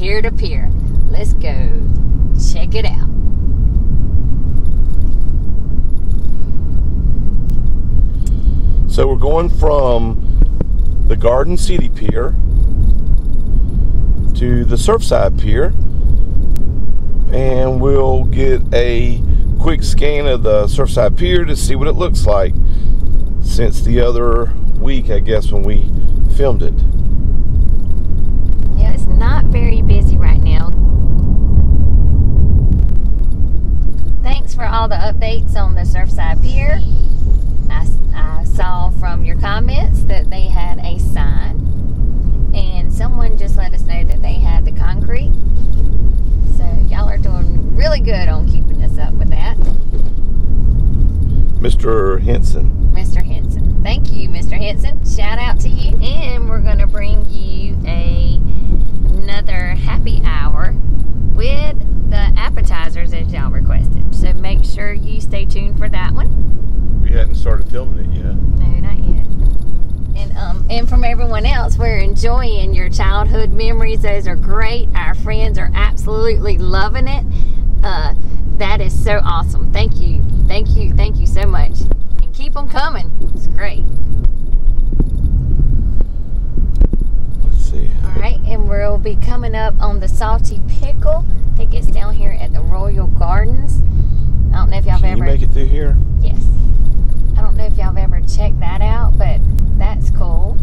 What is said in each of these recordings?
pier to pier. Let's go check it out. So we're going from the Garden City Pier to the Surfside Pier, and we'll get a quick scan of the Surfside Pier to see what it looks like since the other week, I guess, when we filmed it. It's not very busy right now. Thanks for all the updates on the Surfside Pier. I, I saw from your comments that they had a sign, and someone just let us know that they had the concrete. So, y'all are doing really good on keeping us up with that. Mr. Henson. Mr. Henson. Thank you, Mr. Henson. Shout out enjoying your childhood memories. Those are great. Our friends are absolutely loving it. Uh, that is so awesome. Thank you, thank you, thank you so much. And keep them coming. It's great. Let's see. All right, and we'll be coming up on the Salty Pickle. I think it's down here at the Royal Gardens. I don't know if y'all have Can you ever. make it through here? Yes. Know if y'all have ever checked that out, but that's cool.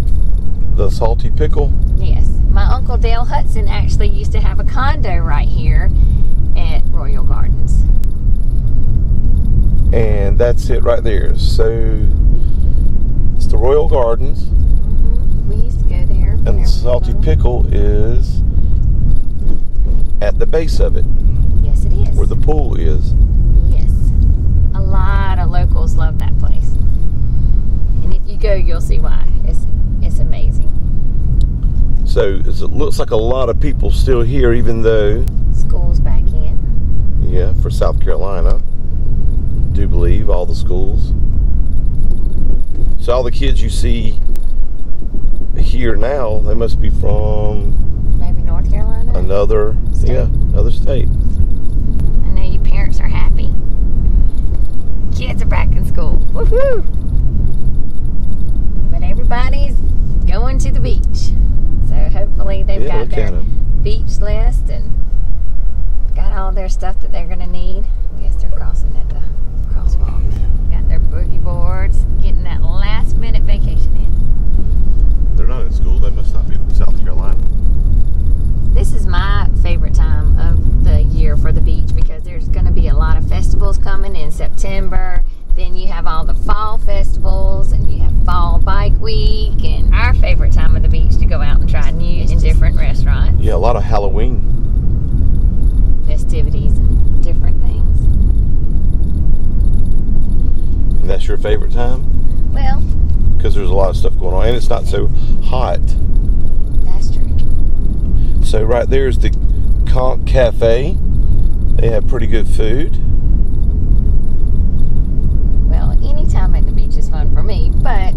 The salty pickle. Yes. My uncle Dale Hudson actually used to have a condo right here at Royal Gardens. And that's it right there. So it's the Royal Gardens. hmm We used to go there. And the salty pickle is at the base of it, Yes, it is. where the pool is. Yes. A lot of locals love that place. And if you go, you'll see why. It's it's amazing. So it looks like a lot of people still here, even though, School's back in. yeah, for South Carolina, I do believe all the schools. So all the kids you see here now, they must be from Maybe North Carolina. another, State. yeah, another state. I know you parents are happy. Kids are back in school. Woohoo! Everybody's going to the beach. So hopefully they've yeah, got their beach list and got all their stuff that they're going to need. I guess they're crossing at the crosswalk. Oh, got their boogie boards, getting that last minute vacation in. They're not in school. They must not be from South Carolina. This is my favorite time of the year for the beach because there's going to be a lot of festivals coming in September. Then you have all the fall festivals and you have fall bike week and our favorite time of the beach to go out and try new and different restaurants, Yeah, a lot of Halloween. festivities and different things. And that's your favorite time? Well, Because there's a lot of stuff going on. And it's not so hot. that's true. So right there's the Conch Cafe. They have pretty good food. Well, any time at the beach is fun for me, but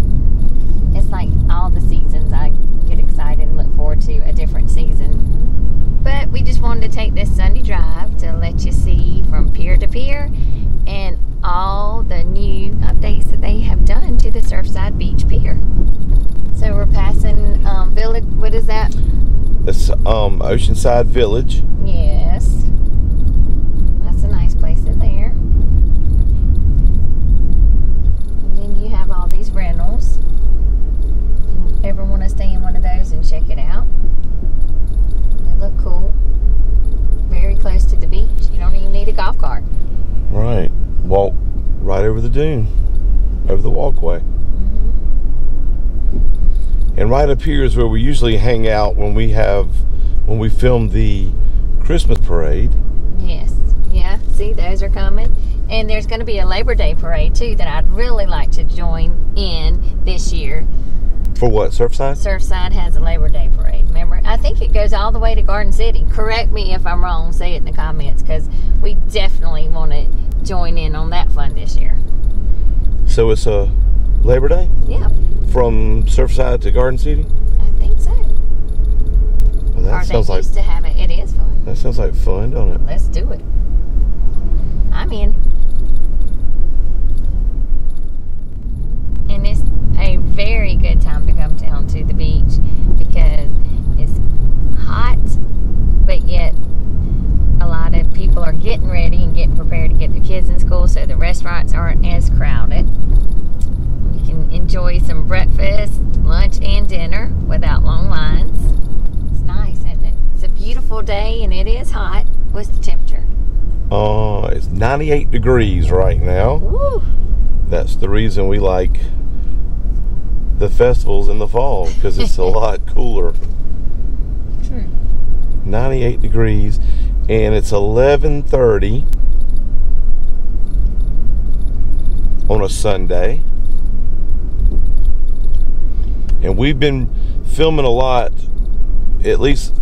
it's like all the seasons. I get excited and look forward to a different season. But we just wanted to take this Sunday drive to let you see from pier to pier and all the new updates that they have done to the Surfside Beach Pier. So we're passing um, Village. What is that? That's um, Oceanside Village. Yes. That's a nice place in there. And then you have all these rentals. You ever want to stay in one of those and check it out? They look cool. Very close to the beach. You don't even need a golf cart. Right. Walk right over the dune, over the walkway. Mm-hmm. And right up here is where we usually hang out when we have, when we film the Christmas parade. Yes. Yeah. See, those are coming. And there's going to be a Labor Day parade too that I'd really like to join in this year. For what, Surfside? Surfside has a Labor Day parade. Remember, I think it goes all the way to Garden City. Correct me if I'm wrong. Say it in the comments because we definitely want to join in on that fun this year. So it's a Labor Day? Yeah, from Surfside to Garden City? I think so. Well, that or sounds like used to have it. It is fun. that sounds like fun, don't it? Let's do it. I'm in. And it's a very good time to come down to the beach because it's hot, but yet a lot of people are getting ready and getting prepared to get their kids in school, so the restaurants aren't as crowded. You can enjoy some breakfast, lunch, and dinner without long lines. It's nice, isn't it? It's a beautiful day and it is hot. What's the temperature? Uh, it's 98 degrees right now. Woo! That's the reason we like the festivals in the fall because it's a lot cooler. True. 98 degrees and it's 11:30 on a Sunday. And we've been filming a lot at least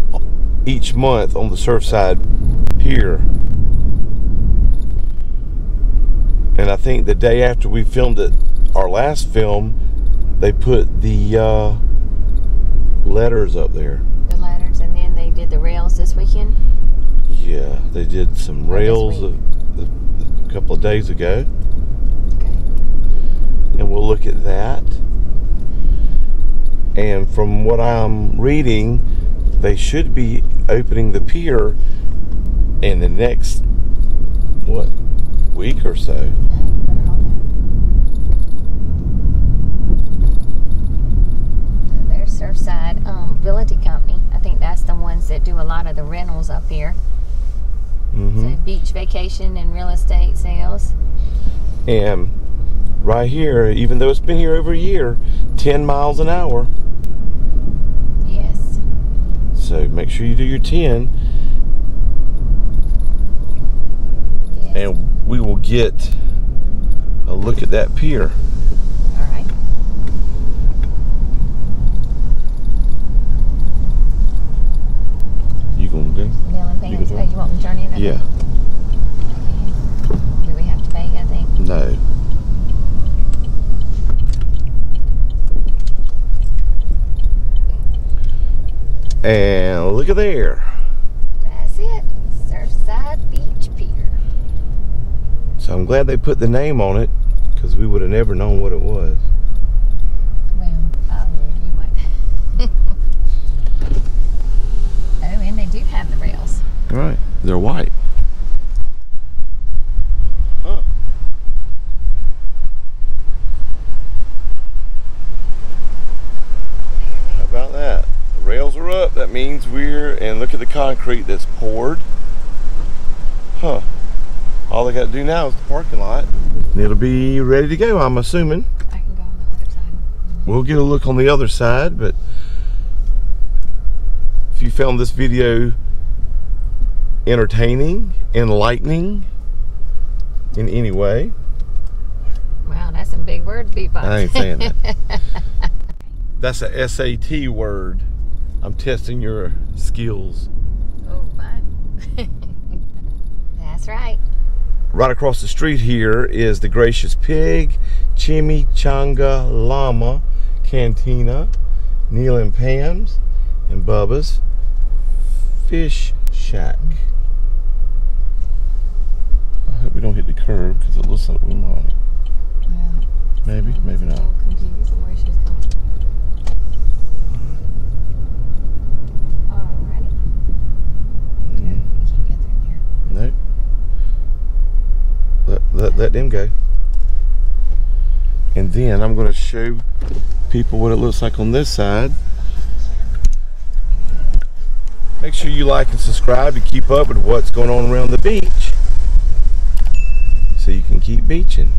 each month on the Surfside Pier. And I think the day after we filmed it, our last film, they put the uh, letters up there. The ladders, and then they did the rails this weekend. Yeah, they did some rails a, a, couple of days ago. And we'll look at that. And from what I'm reading, they should be opening the pier in the next what week or so. There's Surfside um, Realty Company. I think that's the ones that do a lot of the rentals up here. Mm -hmm. So beach vacation and real estate sales. And right here, even though it's been here over a year, 10 miles an hour. Yes. So make sure you do your 10, yes. and we will get a look at that pier. All right. You gonna do? Neil and You Oh, you want me to turn in? Yeah. Do we have to pay? I think. No. And look at there. That's it. Surfside Beach Pier. So I'm glad they put the name on it because we would have never known what it was. Well, oh, you might. oh, and they do have the rails. All right. They're white. Huh. How about that? The rails are up. That means we're, and look at the concrete that's poured. Huh. All they got to do now is the parking lot. And it'll be ready to go, I'm assuming. I can go on the other side. We'll get a look on the other side, but if you found this video entertaining, enlightening in any way, Wow, that's some big word beatbox. I ain't saying that. that's a SAT word. I'm testing your skills. oh, my. that's right. Right across the street here is the Gracious Pig, Chimichanga Llama Cantina, Neil and Pam's, and Bubba's Fish Shack. I hope we don't hit the curb because it looks like we might. Well, Maybe, maybe not. little confused on where she's going. Alrighty. Mm, We can't get through there. no. Let, them go. And then I'm to show people what it looks like on this side. Make sure you like and subscribe to keep up with what's going on around the beach so you can keep beaching.